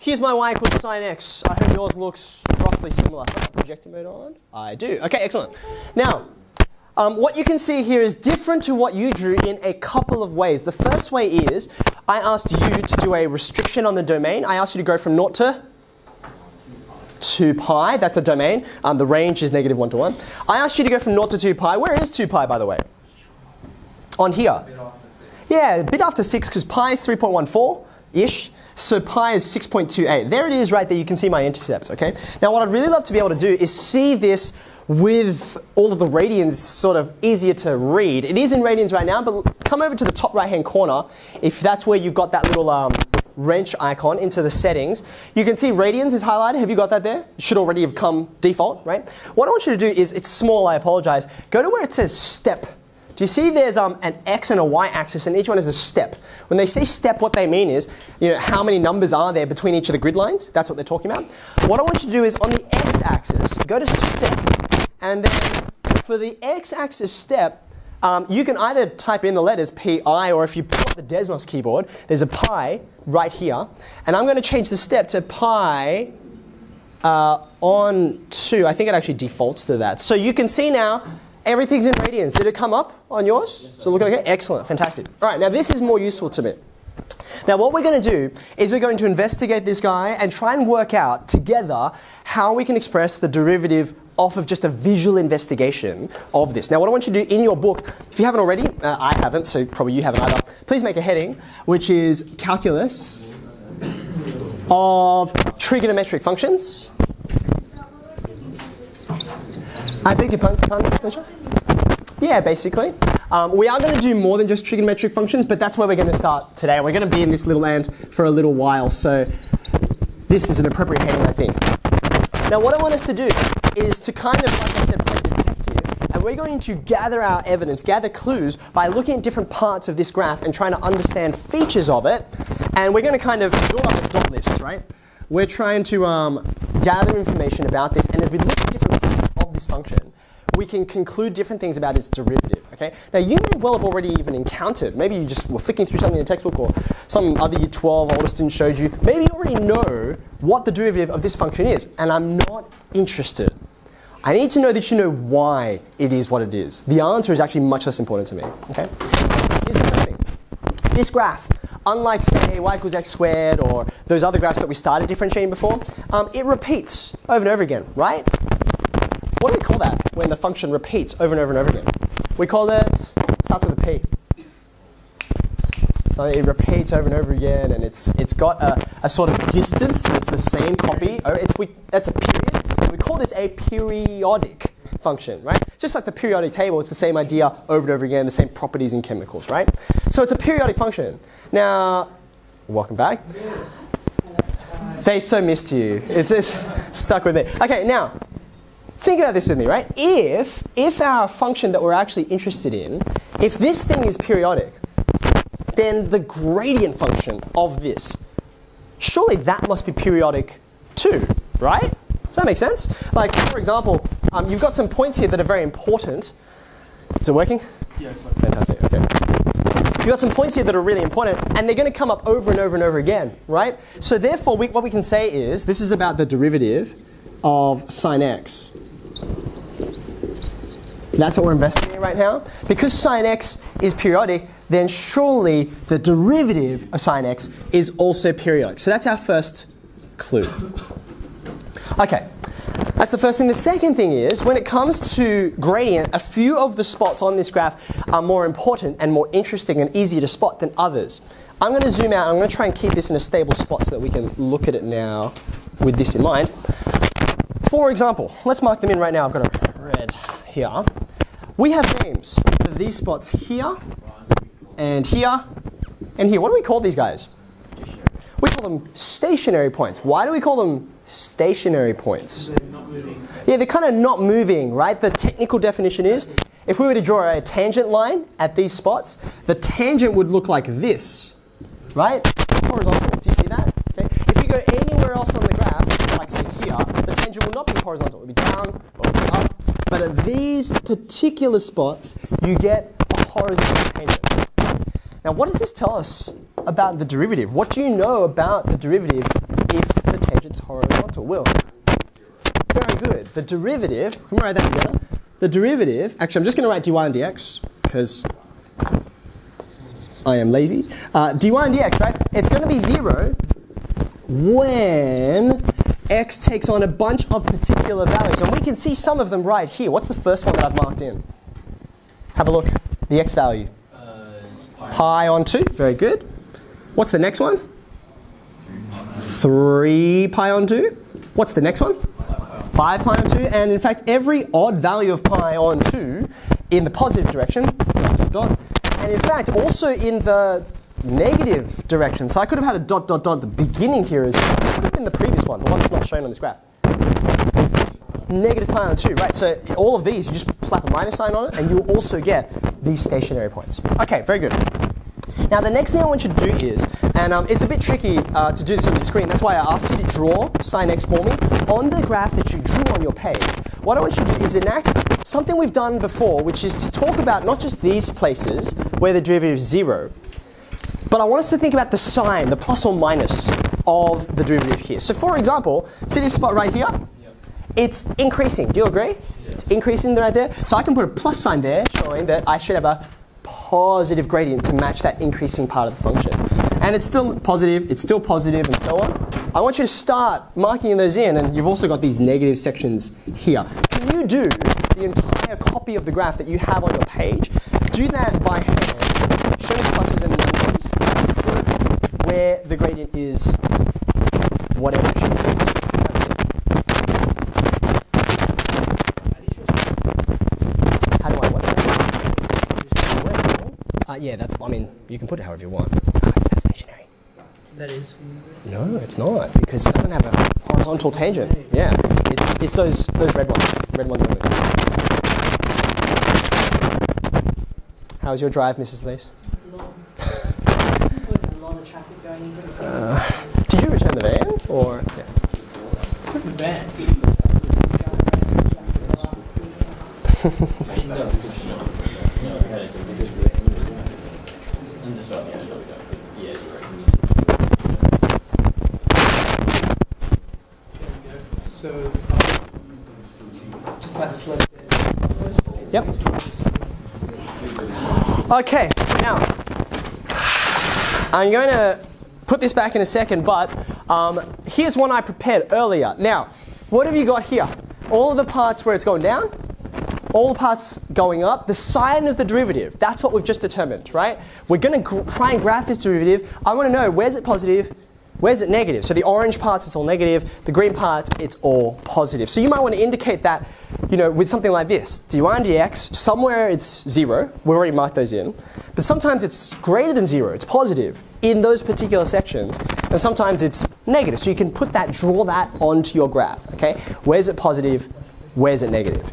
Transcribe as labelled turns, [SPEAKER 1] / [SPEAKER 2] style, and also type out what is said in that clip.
[SPEAKER 1] here's my y equals sine x. I hope yours looks roughly similar. Projector mode on? I do. Okay, excellent. Now, um, what you can see here is different to what you drew in a couple of ways. The first way is I asked you to do a restriction on the domain. I asked you to go from 0 to 2 pi. That's a domain. Um, the range is negative 1 to 1. I asked you to go from 0 to 2 pi. Where is 2 pi, by the way? On here. Yeah, a bit after 6 because pi is 3.14-ish. So pi is 6.28. There it is right there. You can see my intercepts, okay? Now what I'd really love to be able to do is see this with all of the radians sort of easier to read. It is in radians right now, but come over to the top right-hand corner if that's where you've got that little um, wrench icon into the settings. You can see radians is highlighted. Have you got that there? It should already have come default, right? What I want you to do is, it's small, I apologize. Go to where it says step. Do you see there's um, an x and a y axis and each one is a step? When they say step, what they mean is, you know, how many numbers are there between each of the grid lines? That's what they're talking about. What I want you to do is on the x axis, go to step. And then for the x axis step, um, you can either type in the letters pi or if you pull up the Desmos keyboard, there's a pi right here. And I'm going to change the step to pi uh, on 2. I think it actually defaults to that. So you can see now everything's in radians. Did it come up on yours? Yes, so look it. Excellent. Fantastic. All right. Now this is more useful to me. Now, what we're going to do is we're going to investigate this guy and try and work out together how we can express the derivative off of just a visual investigation of this. Now, what I want you to do in your book, if you haven't already, uh, I haven't, so probably you haven't either, please make a heading, which is calculus of trigonometric functions. I beg your pardon, Yeah, basically. Um, we are going to do more than just trigonometric functions, but that's where we're going to start today. We're going to be in this little land for a little while, so this is an appropriate heading, I think. Now, what I want us to do is to kind of, like I said, play detective, and we're going to gather our evidence, gather clues by looking at different parts of this graph and trying to understand features of it, and we're going to kind of build up a dot list, right? We're trying to um, gather information about this, and as we look at different this function, we can conclude different things about its derivative. Okay. Now you may well have already even encountered. Maybe you just were flicking through something in the textbook, or some other Year 12 older student showed you. Maybe you already know what the derivative of this function is, and I'm not interested. I need to know that you know why it is what it is. The answer is actually much less important to me. Okay. Here's thing. This graph unlike say y equals x squared or those other graphs that we started differentiating before, um, it repeats over and over again, right? What do we call that when the function repeats over and over and over again? We call it, starts with a P. So it repeats over and over again, and it's it's got a, a sort of distance that's the same copy. Oh, it's, we, that's a period. We call this a periodic function, right? Just like the periodic table, it's the same idea over and over again, the same properties in chemicals, right? So it's a periodic function. Now, welcome back. They so missed you. It's, it's stuck with me. Okay, now think about this with me, right? If, if our function that we're actually interested in, if this thing is periodic, then the gradient function of this, surely that must be periodic too, right? Does that make sense? Like, for example, um, you've got some points here that are very important. Is it working?
[SPEAKER 2] Yeah, it's
[SPEAKER 1] working. Fantastic, okay. You've got some points here that are really important, and they're going to come up over and over and over again, right? So therefore, we, what we can say is, this is about the derivative of sine x. That's what we're investigating right now. Because sine x is periodic, then surely the derivative of sine x is also periodic. So that's our first clue. Okay, that's the first thing. The second thing is, when it comes to gradient, a few of the spots on this graph are more important and more interesting and easier to spot than others. I'm going to zoom out. I'm going to try and keep this in a stable spot so that we can look at it now with this in mind. For example, let's mark them in right now. I've got a red here. We have names for these spots here, and here, and here. What do we call these guys? We call them stationary points. Why do we call them stationary points? Yeah, they're kind of not moving, right? The technical definition is if we were to draw a tangent line at these spots, the tangent would look like this, right? Horizontal. Do you see that? Okay. If you go anywhere else on the graph, like say here, the tangent will not be horizontal. It will be down or up. But at these particular spots, you get a horizontal tangent. Now, what does this tell us about the derivative? What do you know about the derivative if the tangent's horizontal? Will. Very good. The derivative, can we write that together? The derivative, actually I'm just going to write dy and dx because I am lazy. Uh, dy and dx, right? It's going to be 0 when x takes on a bunch of particular values. And we can see some of them right here. What's the first one that I've marked in? Have a look. The x value.
[SPEAKER 2] Uh, pi.
[SPEAKER 1] Pi on 2. Very good. What's the next one? 3 pi on 2. What's the next one? 5 pi on 2. And in fact, every odd value of pi on 2 in the positive direction, dot, dot, dot, and in fact, also in the negative direction. So I could have had a dot, dot, dot at the beginning here as well. It the previous one, the one that's not shown on this graph. Negative pi on 2, right? So all of these, you just slap a minus sign on it, and you'll also get these stationary points. Okay, very good. Now the next thing I want you to do is, and um, it's a bit tricky uh, to do this on your screen, that's why I asked you to draw sine x for me on the graph that you drew on your page. What I want you to do is enact something we've done before, which is to talk about not just these places where the derivative is zero, but I want us to think about the sign, the plus or minus of the derivative here. So for example, see this spot right here? It's increasing. Do you agree? It's increasing right there. So I can put a plus sign there showing that I should have a positive gradient to match that increasing part of the function. And it's still positive, it's still positive, and so on. I want you to start marking those in, and you've also got these negative sections here. Can you do the entire copy of the graph that you have on your page? Do that by hand, show the pluses and the minuses, where the gradient is whatever it should be. How do I, what's that? Uh, yeah, that's, I mean, you can put it however you want. Ah, is that stationary?
[SPEAKER 2] That is.
[SPEAKER 1] No, it's not, because it doesn't have a horizontal tangent. Yeah, it's, it's those, those red ones. Red ones only. How's your drive, Mrs. Lees?
[SPEAKER 3] long. With a lot Uh, city.
[SPEAKER 1] Did you return the van, or? Yeah.
[SPEAKER 2] The band.
[SPEAKER 4] So, just about to
[SPEAKER 1] Yep. Okay, now I'm going to put this back in a second, but um, here's one I prepared earlier. Now, what have you got here? All the parts where it's going down, all parts going up, the sign of the derivative. That's what we've just determined, right? We're going to try and graph this derivative. I want to know where's it positive, where's it negative. So the orange parts, it's all negative. The green parts, it's all positive. So you might want to indicate that, you know, with something like this. dy and dx, somewhere it's zero. We've already marked those in. But sometimes it's greater than zero. It's positive in those particular sections. And sometimes it's negative. So you can put that, draw that onto your graph, okay? Where's it positive? Where's it negative?